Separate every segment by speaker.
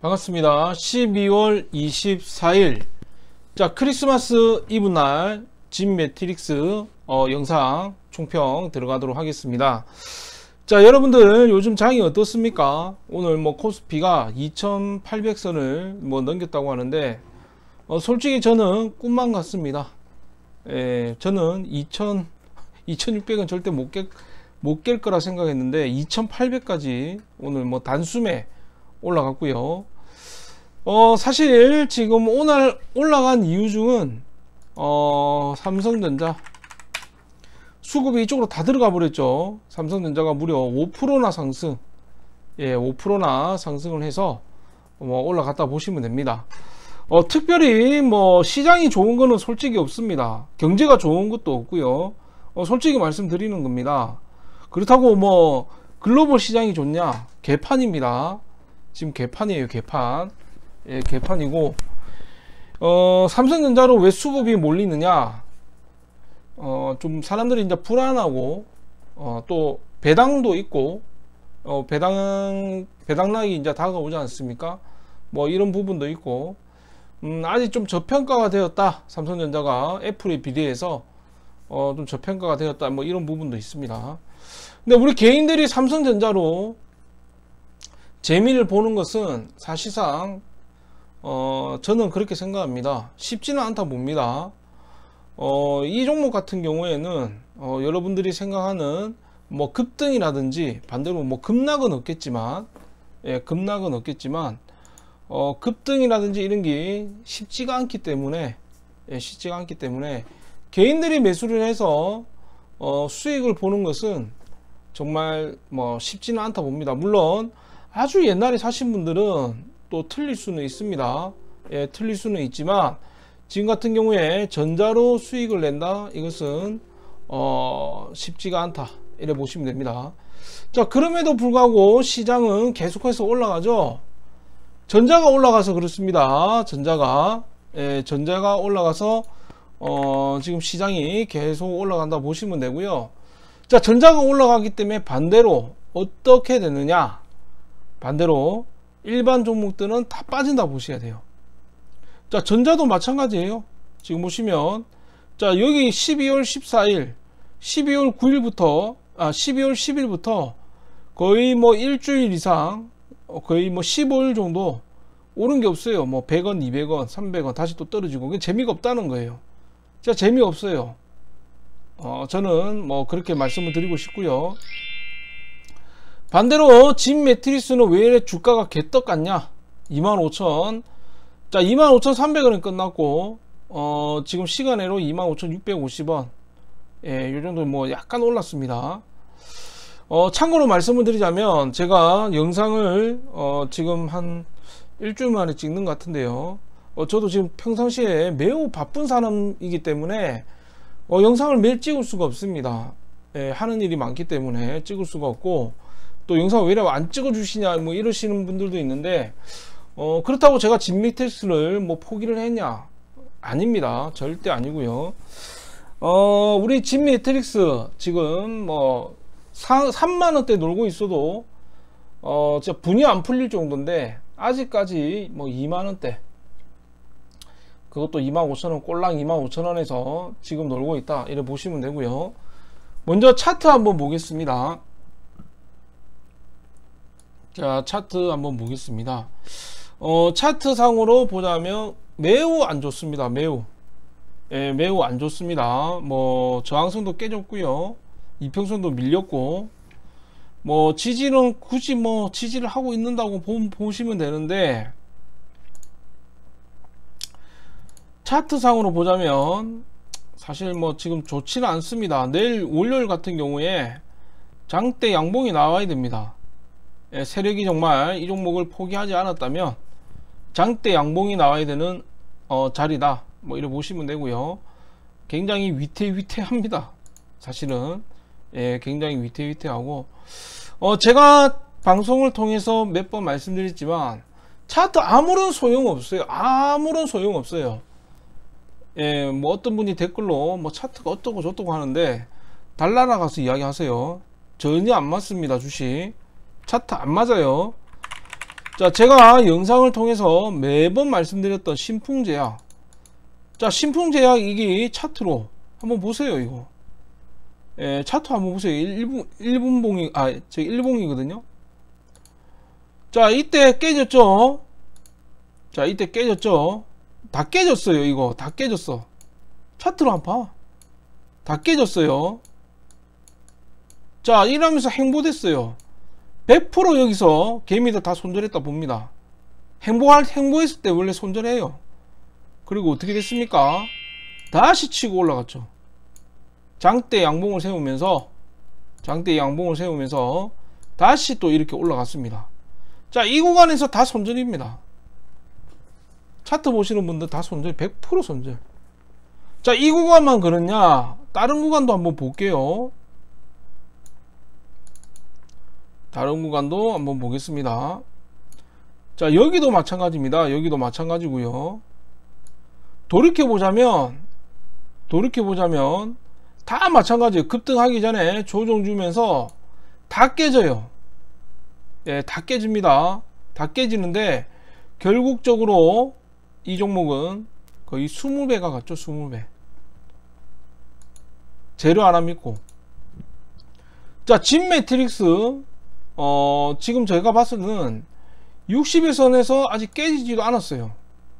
Speaker 1: 반갑습니다. 12월 24일 자 크리스마스 이브날 진 매트릭스 어, 영상 총평 들어가도록 하겠습니다. 자 여러분들 요즘 장이 어떻습니까? 오늘 뭐 코스피가 2800선을 뭐 넘겼다고 하는데 어, 솔직히 저는 꿈만 같습니다. 예, 저는 2000 2600은 절대 못 깰, 못 깰 거라 생각했는데 2800까지 오늘 뭐 단숨에 올라갔고요. 어, 사실 지금 오늘 올라간 이유 중은 어, 삼성전자 수급이 이쪽으로 다 들어가 버렸죠. 삼성전자가 무려 5%나 상승, 예, 5%나 상승을 해서 뭐 올라갔다 보시면 됩니다. 어, 특별히 뭐 시장이 좋은 거는 솔직히 없습니다. 경제가 좋은 것도 없고요. 어, 솔직히 말씀드리는 겁니다. 그렇다고 뭐 글로벌 시장이 좋냐? 개판입니다. 지금 개판이에요, 개판. 예, 개판이고, 어, 삼성전자로 왜 수급이 몰리느냐? 어, 좀 사람들이 이제 불안하고, 어, 또 배당도 있고, 어, 배당, 배당락이 이제 다가오지 않습니까? 뭐 이런 부분도 있고, 음, 아직 좀 저평가가 되었다. 삼성전자가 애플에 비례해서, 어, 좀 저평가가 되었다. 뭐 이런 부분도 있습니다. 근데 우리 개인들이 삼성전자로 재미를 보는 것은 사실상 어, 저는 그렇게 생각합니다. 쉽지는 않다 봅니다. 어, 이 종목 같은 경우에는 어, 여러분들이 생각하는 뭐 급등이라든지 반대로 뭐 급락은 없겠지만 예, 급락은 없겠지만 어, 급등이라든지 이런 게 쉽지가 않기 때문에 예, 쉽지가 않기 때문에 개인들이 매수를 해서 어, 수익을 보는 것은 정말 뭐 쉽지는 않다 봅니다. 물론 아주 옛날에 사신 분들은 또 틀릴 수는 있습니다. 예, 틀릴 수는 있지만 지금 같은 경우에 전자로 수익을 낸다 이것은 어, 쉽지가 않다 이래 보시면 됩니다. 자 그럼에도 불구하고 시장은 계속해서 올라가죠. 전자가 올라가서 그렇습니다. 전자가 예, 전자가 올라가서 어, 지금 시장이 계속 올라간다 보시면 되고요. 자 전자가 올라가기 때문에 반대로 어떻게 되느냐 반대로 일반 종목들은 다 빠진다 보셔야 돼요. 자, 전자도 마찬가지예요. 지금 보시면 자, 여기 12월 14일, 12월 9일부터 아, 12월 10일부터 거의 뭐 일주일 이상 어, 거의 뭐 15일 정도 오른 게 없어요. 뭐 100원, 200원, 300원 다시 또 떨어지고 재미가 없다는 거예요. 진짜 재미없어요. 어, 저는 뭐 그렇게 말씀을 드리고 싶고요. 반대로 진 매트리스는 왜 이래 주가가 개떡 같냐? 25,000 자 25,300원은 끝났고 어 지금 시간으로 25,650원. 예, 요 정도 뭐 약간 올랐습니다. 어 참고로 말씀을 드리자면 제가 영상을 어 지금 한 일주일 만에 찍는 것 같은데요. 어 저도 지금 평상시에 매우 바쁜 사람이기 때문에 어 영상을 매일 찍을 수가 없습니다. 예, 하는 일이 많기 때문에 찍을 수가 없고 또 영상 왜 이래 안 찍어 주시냐 뭐 이러시는 분들도 있는데 어 그렇다고 제가 진미텍스를 뭐 포기를 했냐? 아닙니다. 절대 아니고요. 어 우리 진미텍스 지금 뭐 3만원대 놀고 있어도 어 진짜 분이 안 풀릴 정도인데 아직까지 뭐 2만원대. 그것도 25,000원 꼴랑 25,000원에서 지금 놀고 있다. 이래 보시면 되고요. 먼저 차트 한번 보겠습니다 자 차트 한번 보겠습니다. 어, 차트 상으로 보자면 매우 안 좋습니다. 매우. 예, 매우 안 좋습니다. 뭐 저항선도 깨졌고요. 이평선도 밀렸고. 뭐 지지는 굳이 뭐 지지를 하고 있는다고 보, 보시면 되는데 차트 상으로 보자면 사실 뭐 지금 좋지는 않습니다. 내일 월요일 같은 경우에 장대 양봉이 나와야 됩니다. 예, 세력이 정말 이 종목을 포기하지 않았다면 장대 양봉이 나와야 되는 어, 자리다. 뭐 이렇게 보시면 되고요. 굉장히 위태위태합니다. 사실은. 예, 굉장히 위태위태하고. 어, 제가 방송을 통해서 몇 번 말씀드렸지만 차트 아무런 소용 없어요. 아무런 소용 없어요. 예, 뭐 어떤 분이 댓글로 뭐 차트가 어떻고 저떻고 하는데 달나라 가서 이야기하세요. 전혀 안 맞습니다 주식 차트 안 맞아요 자, 제가 영상을 통해서 매번 말씀드렸던 신풍제약. 자, 신풍제약 이게 차트로 한번 보세요, 이거. 예, 차트 한번 보세요. 1분, 1분봉이, 아, 저 1봉이거든요. 자, 이때 깨졌죠? 자, 이때 깨졌죠? 다 깨졌어요, 이거. 다 깨졌어. 차트로 한번 봐. 다 깨졌어요. 자, 이러면서 행보됐어요. 100% 여기서 개미들 다 손절했다 봅니다. 행보할, 행보했을 때 원래 손절해요. 그리고 어떻게 됐습니까? 다시 치고 올라갔죠. 장대 양봉을 세우면서, 장대 양봉을 세우면서 다시 또 이렇게 올라갔습니다. 자, 이 구간에서 다 손절입니다. 차트 보시는 분들 다 손절, 100% 손절. 자, 이 구간만 그렇냐? 다른 구간도 한번 볼게요. 다른 구간도 한번 보겠습니다. 자, 여기도 마찬가지입니다. 여기도 마찬가지고요. 돌이켜 보자면, 돌이켜 보자면, 다 마찬가지예요. 급등하기 전에 조정 주면서 다 깨져요. 예, 다 깨집니다. 다 깨지는데, 결국적으로 이 종목은 거의 20배가 갔죠, 20배. 재료 하나 믿고. 자, 진 매트릭스, 어, 지금 저희가 봤을 때는 60일 선에서 아직 깨지지도 않았어요.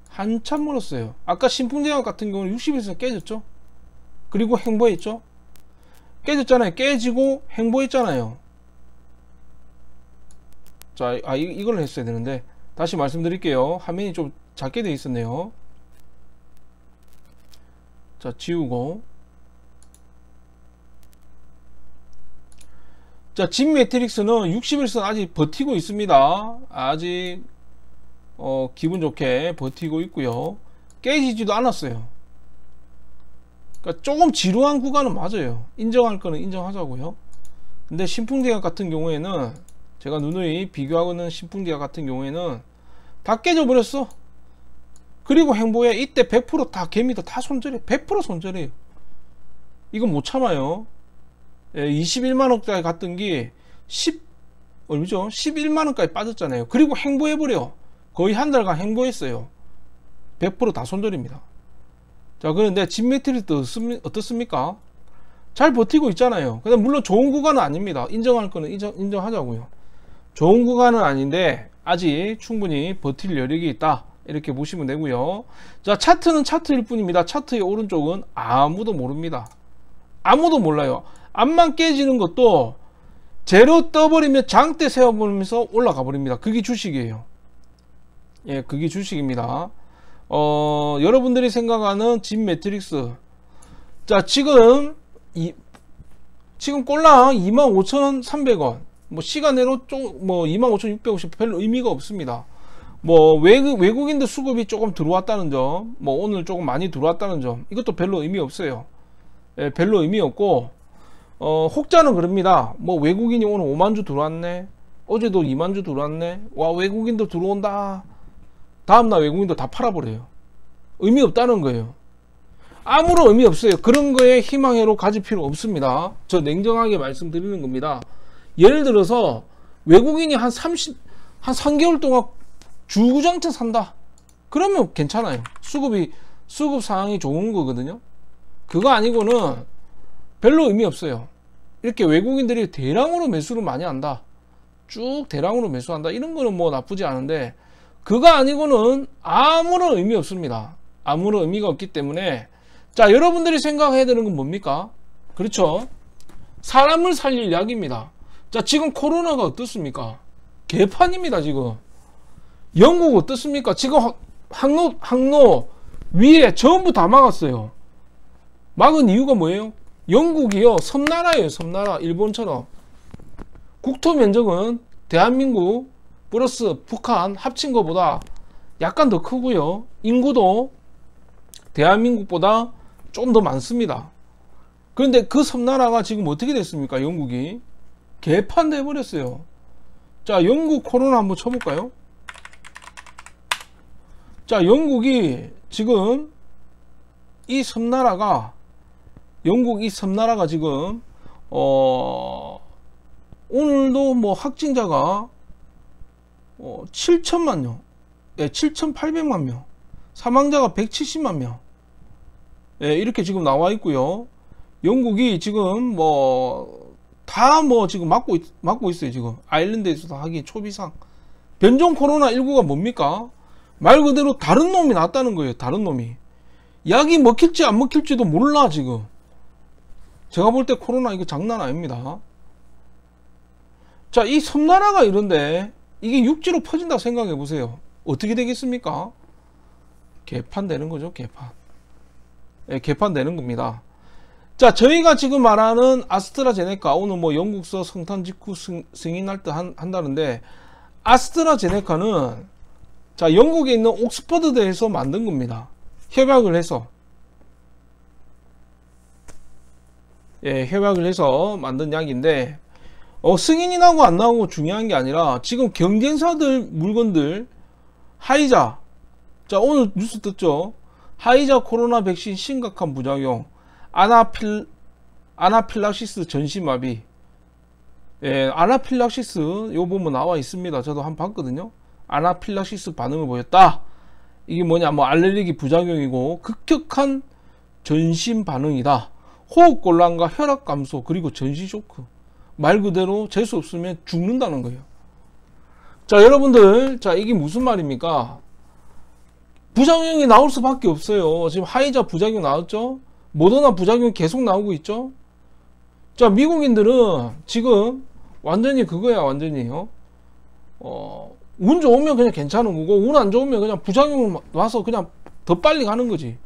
Speaker 1: 한참 멀었어요. 아까 신풍제약 같은 경우는 60일 선 깨졌죠? 그리고 행보했죠? 깨졌잖아요. 깨지고 행보했잖아요. 자, 아, 이, 이걸 했어야 되는데. 다시 말씀드릴게요. 화면이 좀 작게 되어 있었네요. 자, 지우고. 자, 진 매트릭스는 60일선 아직 버티고 있습니다. 아직, 어, 기분 좋게 버티고 있고요. 깨지지도 않았어요. 그러니까 조금 지루한 구간은 맞아요. 인정할 거는 인정하자고요. 근데 신풍대학 같은 경우에는 제가 누누이 비교하고는 신풍대학 같은 경우에는 다 깨져버렸어. 그리고 행보에 이때 100%다 개미도 다 손절해. 100% 손절해요. 이건 못 참아요. 예, 21만원까지 갔던 게 10, 얼마죠? 11만원까지 빠졌잖아요. 그리고 행보해버려. 거의 한 달간 행보했어요. 100%다 손절입니다. 자, 그런데 진메트리 어떻습니까? 잘 버티고 있잖아요. 근데 물론 좋은 구간은 아닙니다. 인정할 거는 인정, 인정하자고요. 좋은 구간은 아닌데 아직 충분히 버틸 여력이 있다. 이렇게 보시면 되고요. 자, 차트는 차트일 뿐입니다. 차트의 오른쪽은 아무도 모릅니다. 아무도 몰라요. 앞만 깨지는 것도 제로 떠버리면 장대 세워버리면서 올라가 버립니다. 그게 주식이에요. 예, 그게 주식입니다. 어, 여러분들이 생각하는 진 매트릭스. 자, 지금, 이, 지금 꼴랑 25,300원. 뭐, 시간으로 좀, 뭐, 25,650 별로 의미가 없습니다. 뭐, 외국, 외국인들 수급이 조금 들어왔다는 점, 뭐, 오늘 조금 많이 들어왔다는 점, 이것도 별로 의미 없어요. 예, 별로 의미 없고, 어, 혹자는 그럽니다. 뭐, 외국인이 오늘 5만 주 들어왔네. 어제도 2만 주 들어왔네. 와, 외국인도 들어온다. 다음날 외국인도 다 팔아버려요. 의미 없다는 거예요. 아무런 의미 없어요. 그런 거에 희망회로 가질 필요 없습니다. 저 냉정하게 말씀드리는 겁니다. 예를 들어서 외국인이 한 30, 한 3개월 동안 주구장창 산다. 그러면 괜찮아요. 수급이, 수급 상황이 좋은 거거든요. 그거 아니고는 별로 의미 없어요. 이렇게 외국인들이 대량으로 매수를 많이 한다. 쭉 대량으로 매수한다. 이런 거는 뭐 나쁘지 않은데, 그거 아니고는 아무런 의미 없습니다. 아무런 의미가 없기 때문에 자 여러분들이 생각해야 되는 건 뭡니까? 그렇죠. 사람을 살릴 약입니다. 자 지금 코로나가 어떻습니까? 개판입니다 지금. 영국 어떻습니까? 지금 항로 항로 위에 전부 다 막았어요. 막은 이유가 뭐예요? 영국이요 섬나라예요 섬나라 일본처럼 국토 면적은 대한민국 플러스 북한 합친 것보다 약간 더 크고요. 인구도 대한민국보다 좀 더 많습니다. 그런데 그 섬나라가 지금 어떻게 됐습니까? 영국이 개판돼 버렸어요. 자, 영국 코로나 한번 쳐볼까요? 자, 영국이 지금 이 섬나라가 영국 이 섬나라가 지금 어 오늘도 뭐 확진자가 어, 7천만 명, 예, 7,800만 명, 사망자가 170만 명, 예, 이렇게 지금 나와 있고요. 영국이 지금 뭐다뭐 지금 막고 있, 막고 있어요 지금 아일랜드에서도 하기 초비상 변종 코로나 19가 뭡니까? 말 그대로 다른 놈이 났다는 거예요. 다른 놈이 약이 먹힐지 안 먹힐지도 몰라 지금. 제가 볼 때 코로나 이거 장난 아닙니다. 자, 이 섬나라가 이런데 이게 육지로 퍼진다고 생각해 보세요. 어떻게 되겠습니까? 개판되는 거죠, 개판. 예, 개판되는 겁니다. 자, 저희가 지금 말하는 아스트라제네카, 오늘 뭐 영국서 성탄 직후 승, 승인할 때 한, 한다는데, 아스트라제네카는, 자, 영국에 있는 옥스퍼드 대에서 만든 겁니다. 협약을 해서. 예, 협약을 해서 만든 약인데, 어, 승인이 나고 안 나고 중요한 게 아니라 지금 경쟁사들 물건들 하이자 자 오늘 뉴스 듣죠? 하이자 코로나 백신 심각한 부작용 아나필 아나필락시스 전신마비. 예 아나필락시스 요 보면 나와 있습니다. 저도 한 번 봤거든요. 아나필락시스 반응을 보였다. 이게 뭐냐 뭐 알레르기 부작용이고 급격한 전신 반응이다 호흡곤란과 혈압 감소 그리고 전신 쇼크 말 그대로 재수 없으면 죽는다는 거예요. 자, 여러분들, 자, 이게 무슨 말입니까? 부작용이 나올 수밖에 없어요. 지금 하이자 부작용 나왔죠? 모더나 부작용 계속 나오고 있죠? 자, 미국인들은 지금 완전히 그거야, 완전히, 어? 어, 운 좋으면 그냥 괜찮은 거고, 운 안 좋으면 그냥 부작용 와서 그냥 더 빨리 가는 거지.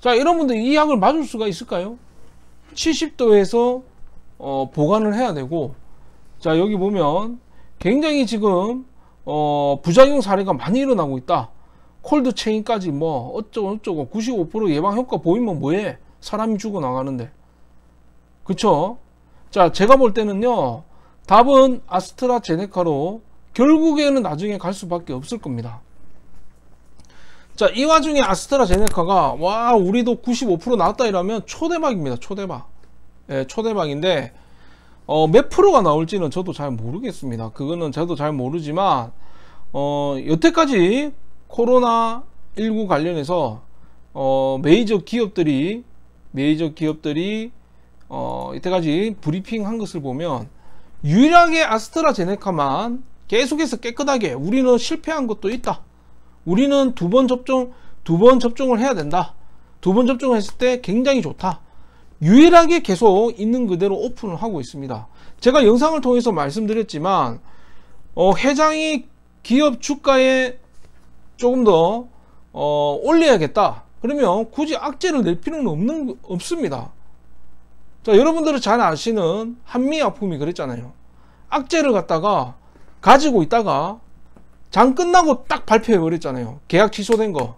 Speaker 1: 자, 여러분들 이 약을 맞을 수가 있을까요? 70도에서 어, 보관을 해야 되고 자 여기 보면 굉장히 지금 어, 부작용 사례가 많이 일어나고 있다. 콜드 체인까지 뭐 어쩌고 어쩌고 95% 예방 효과 보이면 뭐해? 사람이 죽어 나가는데. 그쵸? 자 제가 볼 때는요 답은 아스트라제네카로 결국에는 나중에 갈 수밖에 없을 겁니다 자 이 와중에 아스트라제네카가 와 우리도 95% 나왔다 이러면 초대박입니다 초대박 예, 초대박인데 어, 몇 프로가 나올지는 저도 잘 모르겠습니다. 그거는 저도 잘 모르지만 어, 여태까지 코로나 19 관련해서 어, 메이저 기업들이 메이저 기업들이 어, 이때까지 브리핑 한 것을 보면 유일하게 아스트라제네카만 계속해서 깨끗하게 우리는 실패한 것도 있다. 우리는 두 번 접종 두 번 접종을 해야 된다. 두 번 접종을 했을 때 굉장히 좋다. 유일하게 계속 있는 그대로 오픈을 하고 있습니다. 제가 영상을 통해서 말씀드렸지만 어, 회장이 기업 주가에 조금 더 어, 올려야겠다. 그러면 굳이 악재를 낼 필요는 없는 없습니다. 자, 여러분들은 잘 아시는 한미약품이 그랬잖아요. 악재를 갖다가 가지고 있다가 장 끝나고 딱 발표해 버렸잖아요. 계약 취소된 거.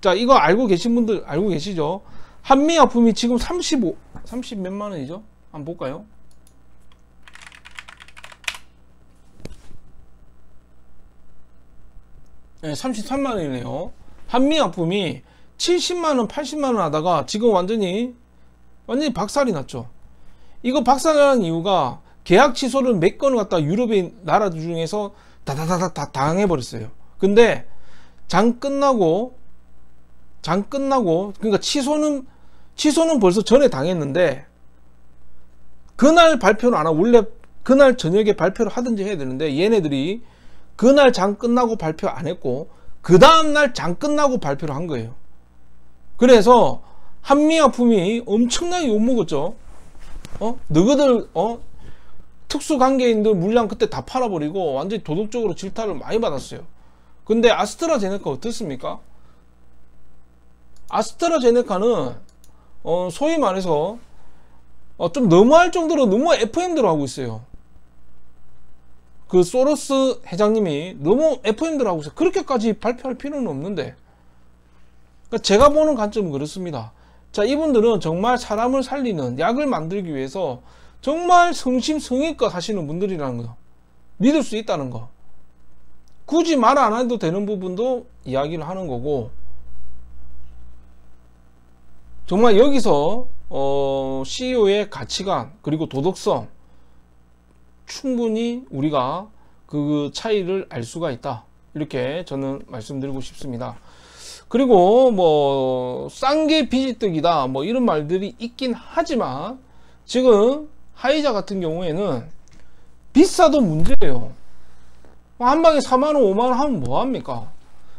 Speaker 1: 자, 이거 알고 계신 분들 알고 계시죠? 한미약품이 지금 35, 30 몇만 원이죠? 한번 볼까요? 네, 33만 원이네요. 한미약품이 70만 원, 80만 원 하다가 지금 완전히 완전히 박살이 났죠. 이거 박살난 이유가 계약 취소를 몇 건을 갖다 유럽의 나라 중에서 다다다다 다 당해버렸어요. 근데 장 끝나고 장 끝나고 그러니까 취소는 취소는 벌써 전에 당했는데 그날 발표는 안 하고 원래 그날 저녁에 발표를 하든지 해야 되는데 얘네들이 그날 장 끝나고 발표 안 했고 그 다음날 장 끝나고 발표를 한 거예요. 그래서 한미약품이 엄청나게 욕먹었죠. 어? 너희들 어? 특수관계인들 물량 그때 다 팔아버리고 완전히 도덕적으로 질타를 많이 받았어요. 근데 아스트라제네카 어떻습니까? 아스트라제네카는 어, 소위 말해서 어, 좀 너무할 정도로 너무 FM대로 하고 있어요. 그 소로스 회장님이 너무 FM대로 하고 있어요. 그렇게까지 발표할 필요는 없는데. 그러니까 제가 보는 관점은 그렇습니다. 자, 이분들은 정말 사람을 살리는 약을 만들기 위해서 정말 성심성의껏 하시는 분들이라는 거. 믿을 수 있다는 거. 굳이 말 안 해도 되는 부분도 이야기를 하는 거고, 정말 여기서 어, CEO의 가치관 그리고 도덕성 충분히 우리가 그 차이를 알 수가 있다. 이렇게 저는 말씀드리고 싶습니다. 그리고 뭐 싼 게 비지떡이다 뭐 이런 말들이 있긴 하지만 지금 하이자 같은 경우에는 비싸도 문제예요. 한 방에 4만원 5만원 하면 뭐합니까?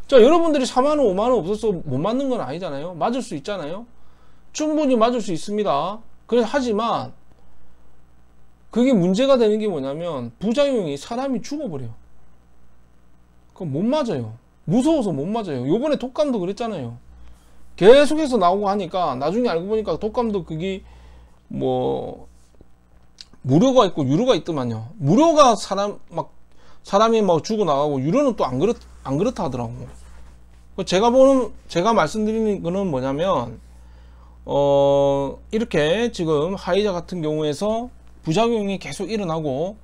Speaker 1: 자 여러분들이 4만원 5만원 없어서 못 맞는 건 아니잖아요. 맞을 수 있잖아요. 충분히 맞을 수 있습니다. 그래 하지만 그게 문제가 되는 게 뭐냐면 부작용이 사람이 죽어버려요. 그건 못 맞아요. 무서워서 못 맞아요. 요번에 독감도 그랬잖아요. 계속해서 나오고 하니까 나중에 알고 보니까 독감도 그게 뭐 무료가 있고 유료가 있더만요. 무료가 사람 막 사람이 막 죽어 나가고 유료는 또 안 그렇 안 그렇다 하더라고. 제가 보는 제가 말씀드리는 거는 뭐냐면 어 이렇게 지금 하이자 같은 경우에서 부작용이 계속 일어나고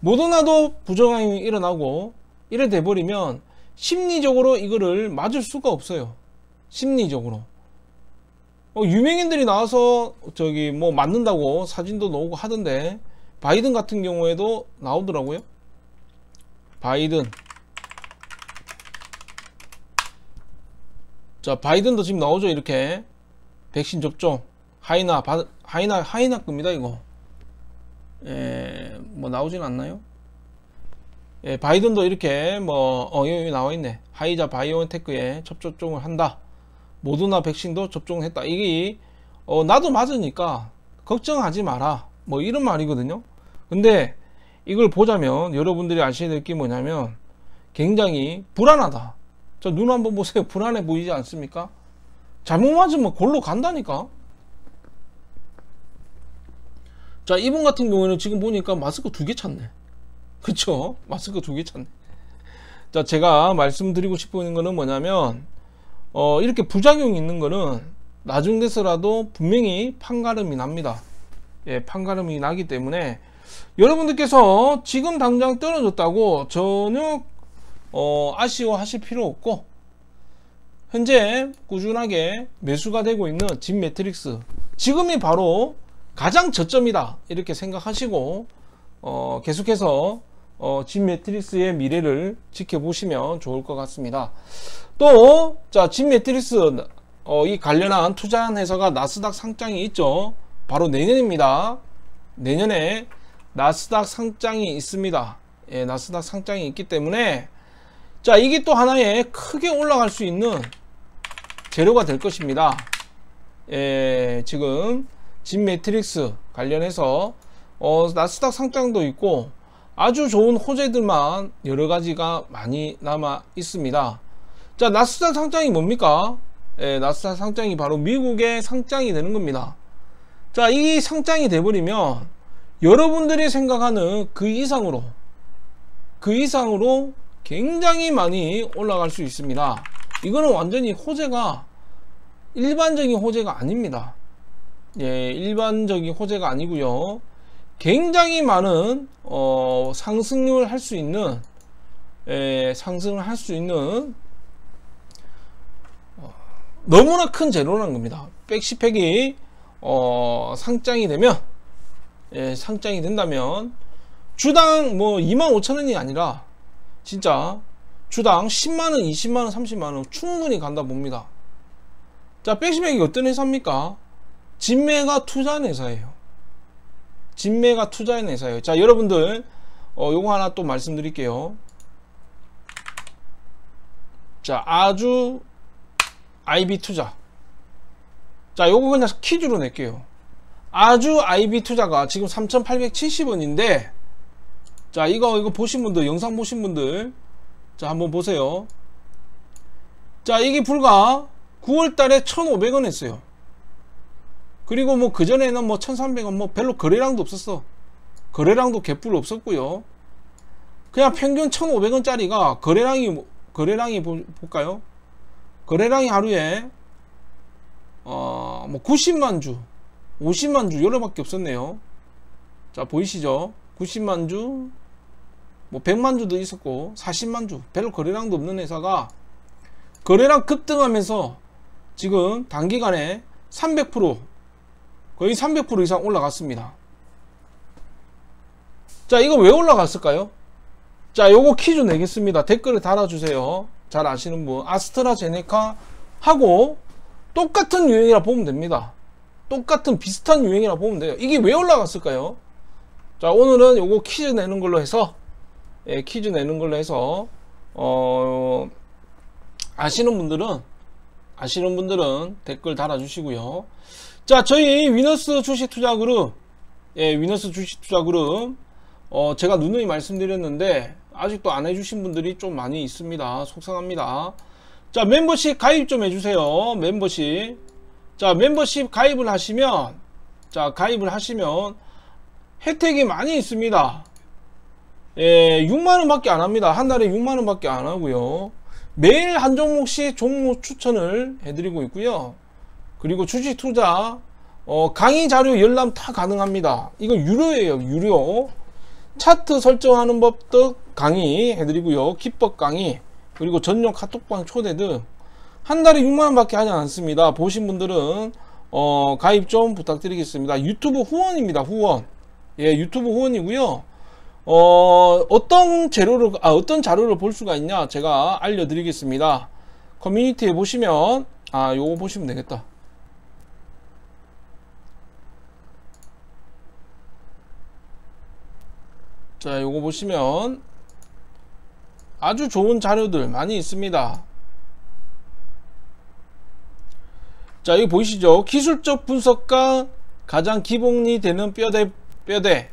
Speaker 1: 모더나도 부작용이 일어나고 이래 돼 버리면 심리적으로 이거를 맞을 수가 없어요. 심리적으로. 어, 유명인들이 나와서 저기 뭐 맞는다고 사진도 나오고 하던데 바이든 같은 경우에도 나오더라고요. 바이든. 자, 바이든도 지금 나오죠. 이렇게 백신 접종 하이나 하이나 하이나 겁니다. 이거. 예, 뭐 나오진 않나요? 예, 바이든도 이렇게 뭐 어, 여기 나와 있네. 하이자 바이오엔테크에 접종을 한다. 모두나 백신도 접종했다. 이게 어, 나도 맞으니까 걱정하지 마라. 뭐 이런 말이거든요. 근데 이걸 보자면 여러분들이 아셔야 될 게 뭐냐면 굉장히 불안하다. 저 눈 한번 보세요. 불안해 보이지 않습니까? 잘못 맞으면 골로 간다니까. 자, 이분 같은 경우에는 지금 보니까 마스크 두 개 찼네. 그쵸? 마스크 두 개 찼네. 자, 제가 말씀드리고 싶은 거는 뭐냐면, 어, 이렇게 부작용이 있는 거는 나중 돼서라도 분명히 판가름이 납니다. 예, 판가름이 나기 때문에 여러분들께서 지금 당장 떨어졌다고 전혀 어, 아쉬워하실 필요 없고 현재 꾸준하게 매수가 되고 있는 진 매트릭스 지금이 바로 가장 저점이다 이렇게 생각하시고 어, 계속해서 어, 진 매트리스의 미래를 지켜보시면 좋을 것 같습니다. 또, 자, 진 매트리스, 어, 이 관련한 투자한 회사가 나스닥 상장이 있죠. 바로 내년입니다. 내년에 나스닥 상장이 있습니다. 예, 나스닥 상장이 있기 때문에, 자, 이게 또 하나의 크게 올라갈 수 있는 재료가 될 것입니다. 예, 지금 진 매트릭스 관련해서 어, 나스닥 상장도 있고 아주 좋은 호재들만 여러 가지가 많이 남아 있습니다. 자, 나스닥 상장이 뭡니까? 예, 나스닥 상장이 바로 미국의 상장이 되는 겁니다. 자, 이 상장이 돼버리면 여러분들이 생각하는 그 이상으로 그 이상으로 굉장히 많이 올라갈 수 있습니다. 이거는 완전히 호재가 일반적인 호재가 아닙니다. 예, 일반적인 호재가 아니고요. 굉장히 많은 어, 상승률 할 수 있는 예, 상승을 할 수 있는 어, 너무나 큰 재료라는 겁니다. 백시팩이 어, 상장이 되면 예, 상장이 된다면 주당 뭐 2만 5천 원이 아니라 진짜 주당 10만 원, 20만 원, 30만 원 충분히 간다 봅니다. 자, 백시팩이 어떤 회사입니까? 진매가 투자한 회사예요. 진매가 투자한 회사예요. 자, 여러분들, 어, 요거 하나 또 말씀드릴게요. 자, 아주 IB 투자. 자, 요거 그냥 퀴즈로 낼게요. 아주 IB 투자가 지금 3,870원인데, 자, 이거, 이거 보신 분들, 영상 보신 분들, 자, 한번 보세요. 자, 이게 불과 9월 달에 1,500원 했어요. 그리고 뭐 그전에는 뭐 1300원 뭐 별로 거래량도 없었어 거래량도 개뿔 없었고요 그냥 평균 1500원짜리가 거래량이 뭐, 거래량이 보, 볼까요 거래량이 하루에 어 뭐 90만 주 50만주 요래밖에 없었네요 자 보이시죠 90만 주 뭐 100만 주도 있었고 40만 주 별로 거래량도 없는 회사가 거래량 급등하면서 지금 단기간에 300% 거의 300% 이상 올라갔습니다. 자, 이거 왜 올라갔을까요? 자, 요거 퀴즈 내겠습니다. 댓글에 달아주세요. 잘 아시는 분. 아스트라제네카 하고 똑같은 유행이라 보면 됩니다. 똑같은 비슷한 유행이라 보면 돼요. 이게 왜 올라갔을까요? 자, 오늘은 요거 퀴즈 내는 걸로 해서, 예, 퀴즈 내는 걸로 해서, 어, 아시는 분들은, 아시는 분들은 댓글 달아 주시고요. 자, 저희 위너스 주식 투자 그룹, 예, 위너스 주식 투자 그룹, 어, 제가 누누이 말씀드렸는데, 아직도 안 해주신 분들이 좀 많이 있습니다. 속상합니다. 자, 멤버십 가입 좀 해주세요. 멤버십. 자, 멤버십 가입을 하시면, 자, 가입을 하시면, 혜택이 많이 있습니다. 예, 6만원 밖에 안 합니다. 한 달에 6만원 밖에 안 하고요. 매일 한 종목씩 종목 추천을 해드리고 있고요. 그리고 주식 투자, 어, 강의 자료 열람 다 가능합니다. 이거 유료예요, 유료. 차트 설정하는 법도 강의 해드리고요. 기법 강의, 그리고 전용 카톡방 초대 등 한 달에 6만원 밖에 하지 않습니다. 보신 분들은, 어, 가입 좀 부탁드리겠습니다. 유튜브 후원입니다, 후원. 예, 유튜브 후원이고요. 어, 어떤 재료를, 아, 어떤 자료를 볼 수가 있냐? 제가 알려드리겠습니다. 커뮤니티에 보시면, 아, 요거 보시면 되겠다. 자, 요거 보시면, 아주 좋은 자료들 많이 있습니다. 자, 여기 보이시죠? 기술적 분석과 가장 기본이 되는 뼈대, 뼈대.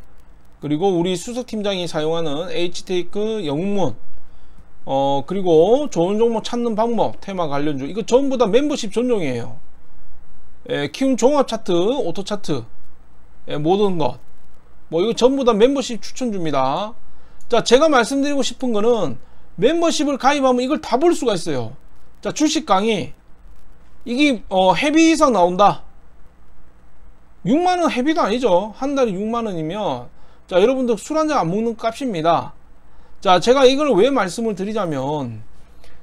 Speaker 1: 그리고 우리 수석팀장이 사용하는 H테이크 영문문. 어, 그리고 좋은 종목 찾는 방법, 테마 관련주. 이거 전부 다 멤버십 전용이에요. 예, 키움 종합 차트, auto 차트. 예, 모든 것. 뭐 이거 전부 다 멤버십 추천줍니다. 자, 제가 말씀드리고 싶은 거는 멤버십을 가입하면 이걸 다 볼 수가 있어요. 자, 주식 강의. 이게 어, 헤비 이상 나온다. 6만원 헤비도 아니죠. 한 달에 6만원이면 자 여러분들 술 한잔 안 먹는 값입니다. 자 제가 이걸 왜 말씀을 드리자면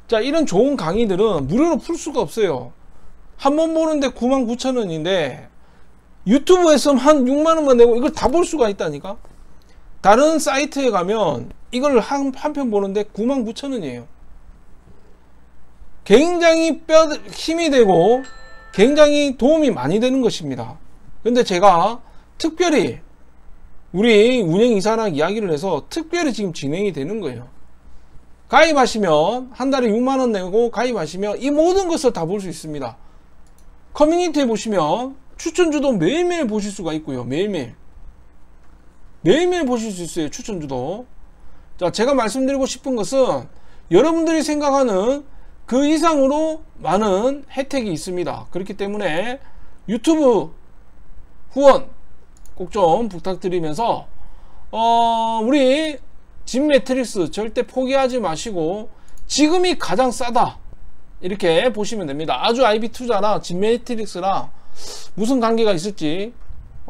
Speaker 1: 자 이런 좋은 강의들은 무료로 풀 수가 없어요. 한 번 보는데 9만 9천 원인데 유튜브에서 한 6만 원만 내고 이걸 다 볼 수가 있다니까. 다른 사이트에 가면 이걸 한편 보는데 9만 9천 원이에요. 굉장히 뼈 힘이 되고 굉장히 도움이 많이 되는 것입니다. 근데 제가 특별히 우리 운영이사랑 이야기를 해서 특별히 지금 진행이 되는 거예요. 가입하시면 한 달에 6만원 내고 가입하시면 이 모든 것을 다 볼 수 있습니다. 커뮤니티에 보시면 추천주도 매일매일 보실 수가 있고요. 매일매일. 매일매일 보실 수 있어요. 추천주도. 자, 제가 말씀드리고 싶은 것은 여러분들이 생각하는 그 이상으로 많은 혜택이 있습니다. 그렇기 때문에 유튜브 후원 꼭 좀 부탁드리면서 어 우리 진 매트릭스 절대 포기하지 마시고 지금이 가장 싸다 이렇게 보시면 됩니다. 아주 IB 투자나 진 매트릭스랑 무슨 관계가 있을지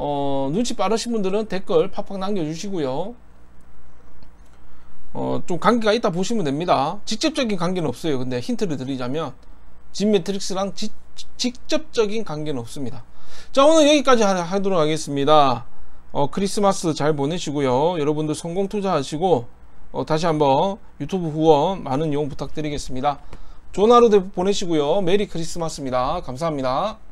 Speaker 1: 어 눈치 빠르신 분들은 댓글 팍팍 남겨주시고요. 어, 좀 관계가 있다 보시면 됩니다. 직접적인 관계는 없어요. 근데 힌트를 드리자면 진 매트릭스랑 지, 직접적인 관계는 없습니다. 자 오늘 여기까지 하, 도록 하겠습니다. 어, 크리스마스 잘 보내시고요. 여러분들 성공 투자하시고 어, 다시 한번 유튜브 후원 많은 이용 부탁드리겠습니다. 좋은 하루 보내시고요. 메리 크리스마스입니다. 감사합니다.